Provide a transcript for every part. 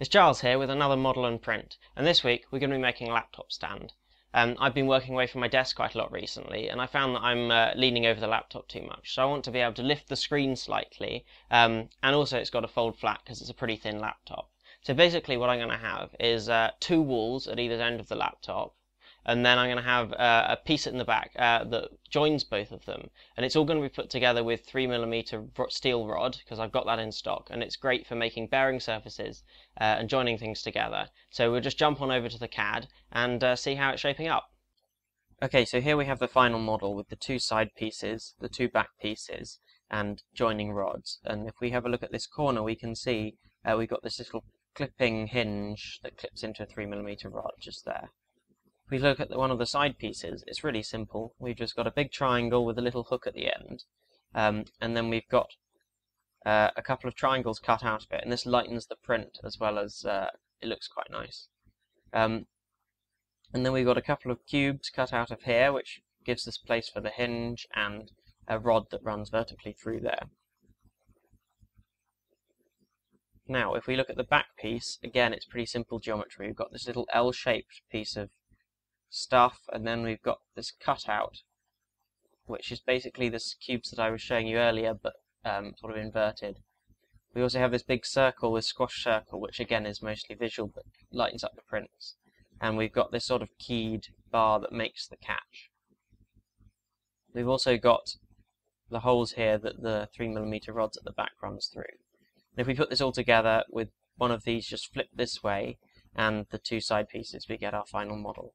It's Giles here with another model and print, and this week we're going to be making a laptop stand. Um, I've been working away from my desk quite a lot recently, and I found that I'm uh, leaning over the laptop too much. So I want to be able to lift the screen slightly, um, and also it's got to fold flat because it's a pretty thin laptop. So basically what I'm going to have is uh, two walls at either end of the laptop, and then I'm going to have uh, a piece in the back uh, that joins both of them, and it's all going to be put together with 3mm steel rod, because I've got that in stock, and it's great for making bearing surfaces uh, and joining things together. So we'll just jump on over to the CAD and uh, see how it's shaping up. Okay, so here we have the final model with the two side pieces, the two back pieces, and joining rods. And if we have a look at this corner, we can see uh, we've got this little clipping hinge that clips into a 3mm rod just there. We look at one of the side pieces, it's really simple. We've just got a big triangle with a little hook at the end, um, and then we've got uh, a couple of triangles cut out of it, and this lightens the print as well as uh, it looks quite nice. Um, and then we've got a couple of cubes cut out of here, which gives us place for the hinge and a rod that runs vertically through there. Now, if we look at the back piece, again, it's pretty simple geometry. We've got this little L-shaped piece of stuff, and then we've got this cutout, which is basically the cubes that I was showing you earlier, but um, sort of inverted. We also have this big circle with squash circle, which again is mostly visual, but lightens up the prints. And we've got this sort of keyed bar that makes the catch. We've also got the holes here that the 3mm rods at the back runs through. And if we put this all together with one of these just flipped this way, and the two side pieces, we get our final model.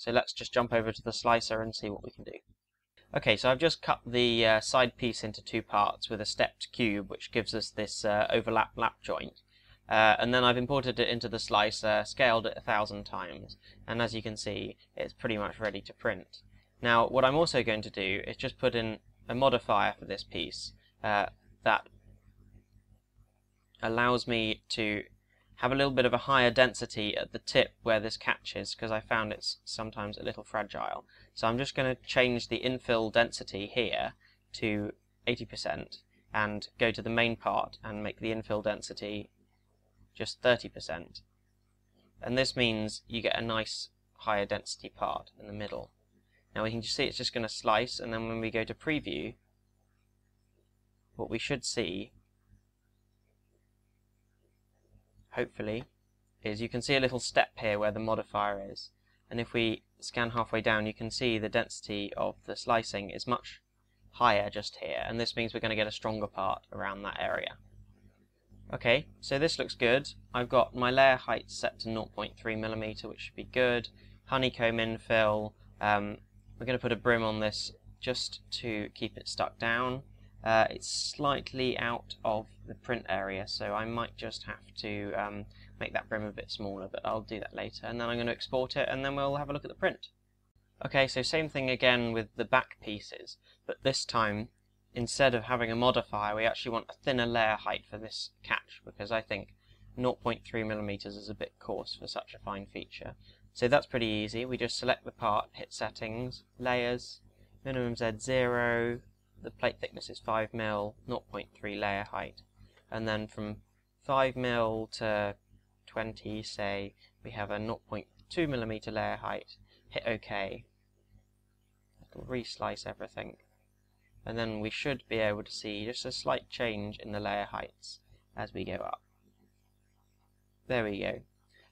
So let's just jump over to the slicer and see what we can do. Okay, so I've just cut the uh, side piece into two parts with a stepped cube, which gives us this uh, overlap lap joint. Uh, and then I've imported it into the slicer, scaled it a thousand times, and as you can see, it's pretty much ready to print. Now, what I'm also going to do is just put in a modifier for this piece uh, that allows me to have a little bit of a higher density at the tip where this catches because I found it's sometimes a little fragile. So I'm just going to change the infill density here to 80% and go to the main part and make the infill density just 30%. And this means you get a nice higher density part in the middle. Now we can just see it's just going to slice and then when we go to preview what we should see hopefully, is you can see a little step here where the modifier is. And if we scan halfway down, you can see the density of the slicing is much higher just here. And this means we're going to get a stronger part around that area. Okay, so this looks good. I've got my layer height set to 0.3 millimeter, which should be good. Honeycomb infill. Um, we're going to put a brim on this just to keep it stuck down. Uh, it's slightly out of the print area, so I might just have to um, make that brim a bit smaller, but I'll do that later. And then I'm going to export it, and then we'll have a look at the print. Okay, so same thing again with the back pieces, but this time, instead of having a modifier, we actually want a thinner layer height for this catch, because I think 0.3 millimeters is a bit coarse for such a fine feature. So that's pretty easy. We just select the part, hit settings, layers, minimum Z0, the plate thickness is 5 mil, 0.3 layer height, and then from 5 mil to 20, say, we have a 0.2 millimeter layer height. Hit OK. It'll reslice everything, and then we should be able to see just a slight change in the layer heights as we go up. There we go.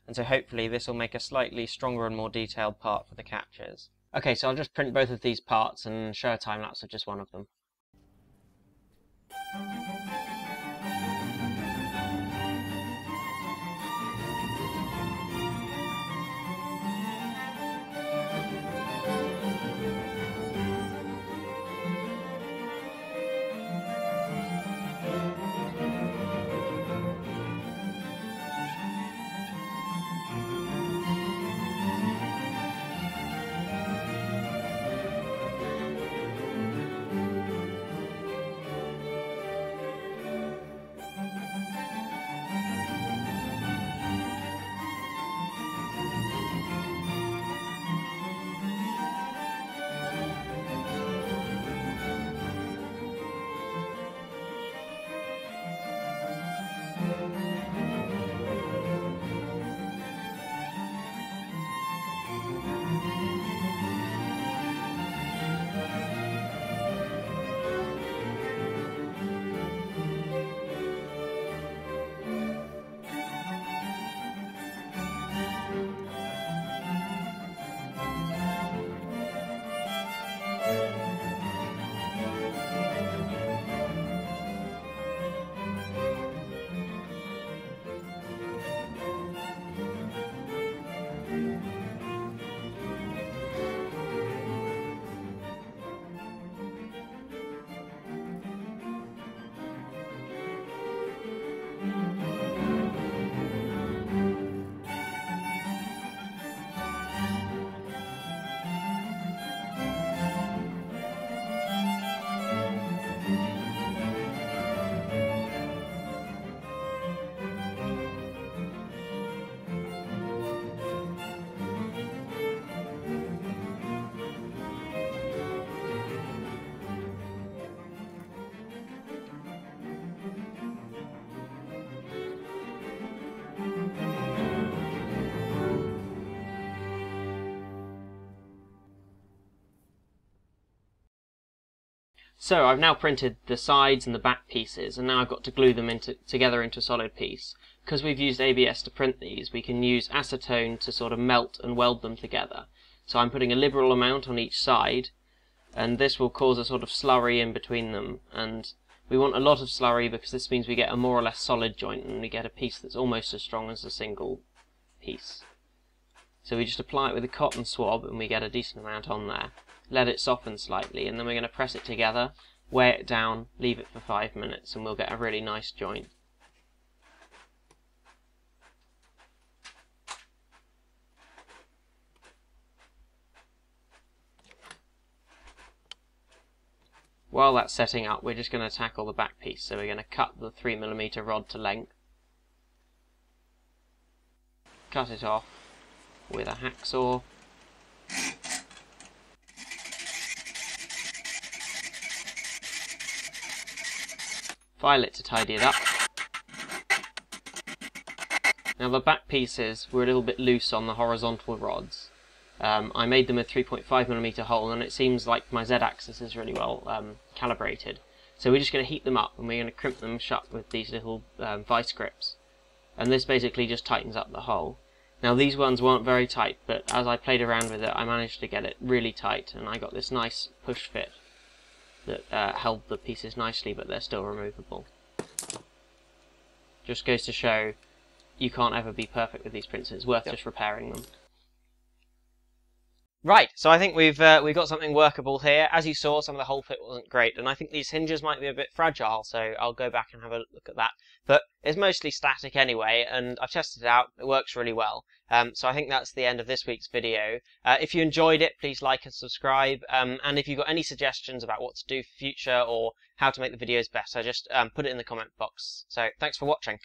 And so hopefully this will make a slightly stronger and more detailed part for the catches. Okay, so I'll just print both of these parts and show a time lapse of just one of them. So I've now printed the sides and the back pieces, and now I've got to glue them into, together into a solid piece. Because we've used ABS to print these, we can use acetone to sort of melt and weld them together. So I'm putting a liberal amount on each side, and this will cause a sort of slurry in between them. And we want a lot of slurry because this means we get a more or less solid joint, and we get a piece that's almost as strong as a single piece. So we just apply it with a cotton swab, and we get a decent amount on there let it soften slightly, and then we're going to press it together, weigh it down, leave it for five minutes, and we'll get a really nice joint. While that's setting up, we're just going to tackle the back piece. So we're going to cut the 3mm rod to length, cut it off with a hacksaw, file it to tidy it up. Now the back pieces were a little bit loose on the horizontal rods. Um, I made them a 3.5mm hole and it seems like my Z-axis is really well um, calibrated. So we're just going to heat them up and we're going to crimp them shut with these little um, vice grips. And this basically just tightens up the hole. Now these ones weren't very tight, but as I played around with it, I managed to get it really tight, and I got this nice push fit that uh, held the pieces nicely, but they're still removable. Just goes to show you can't ever be perfect with these prints. It's worth yep. just repairing them. Right, so I think we've uh, we've got something workable here. As you saw, some of the hole fit wasn't great, and I think these hinges might be a bit fragile, so I'll go back and have a look at that. But it's mostly static anyway, and I've tested it out. It works really well. Um, so I think that's the end of this week's video. Uh, if you enjoyed it, please like and subscribe. Um, and if you've got any suggestions about what to do for future or how to make the videos better, just um, put it in the comment box. So thanks for watching.